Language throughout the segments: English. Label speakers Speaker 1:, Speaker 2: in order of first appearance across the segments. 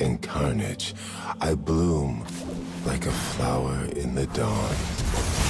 Speaker 1: In carnage, I bloom like a flower in the dawn.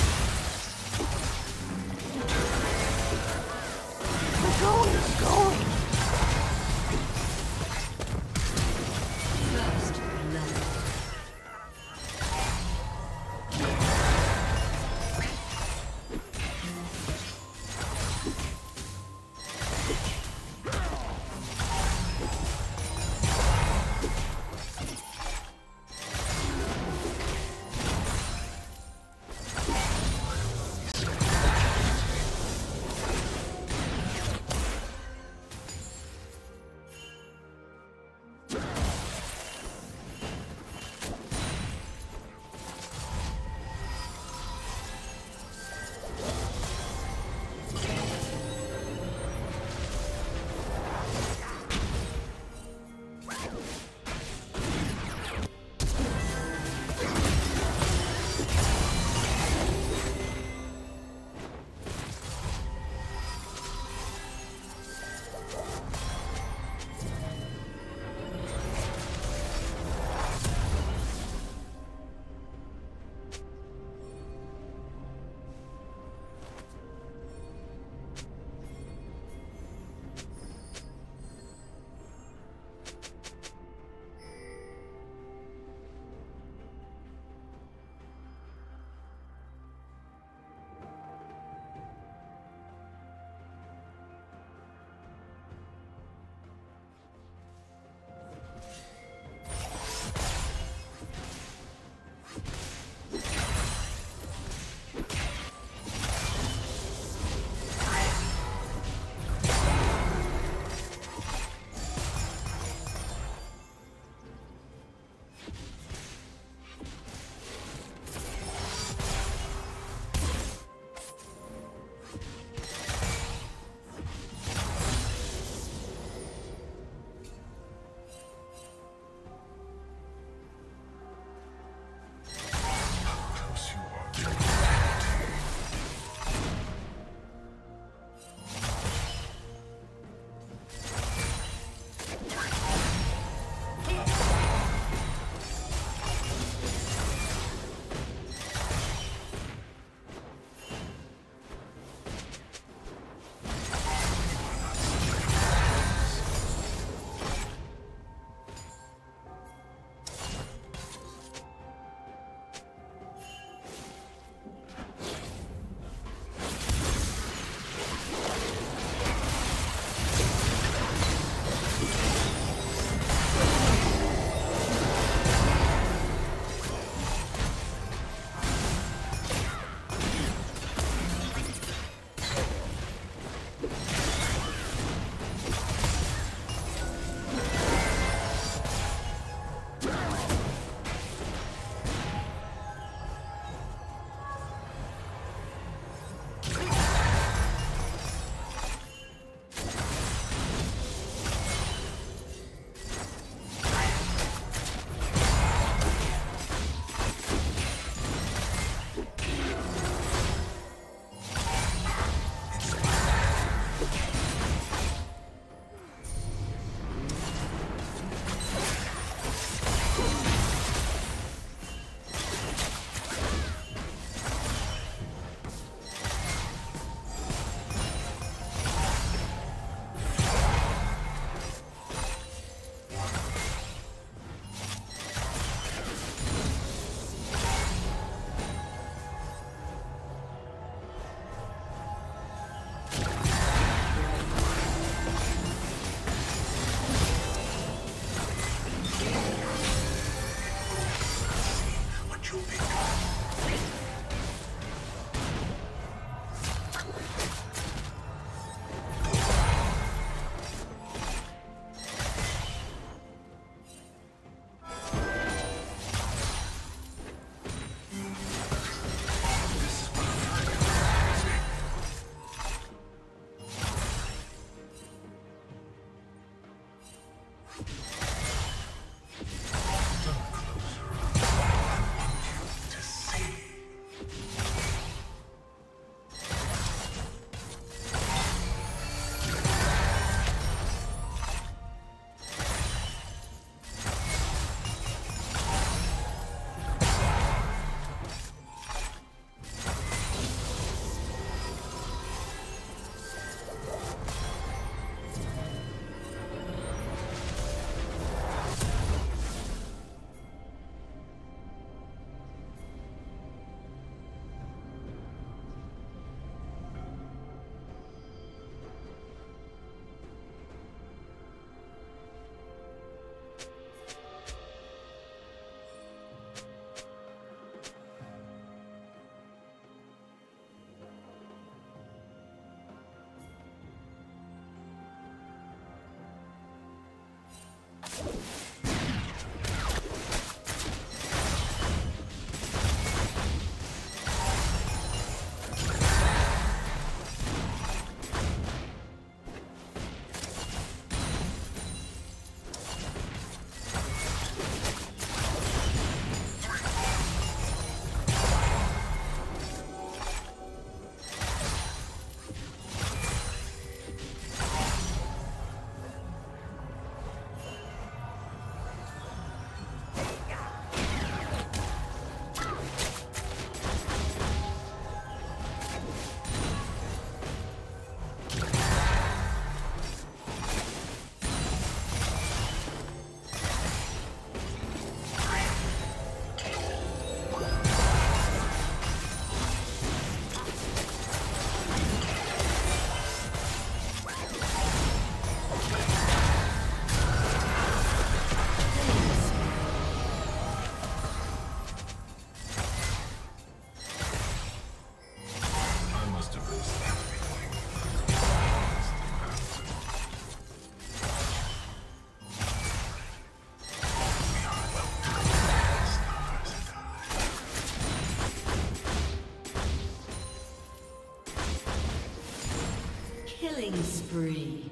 Speaker 2: Spree.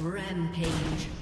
Speaker 2: Rampage.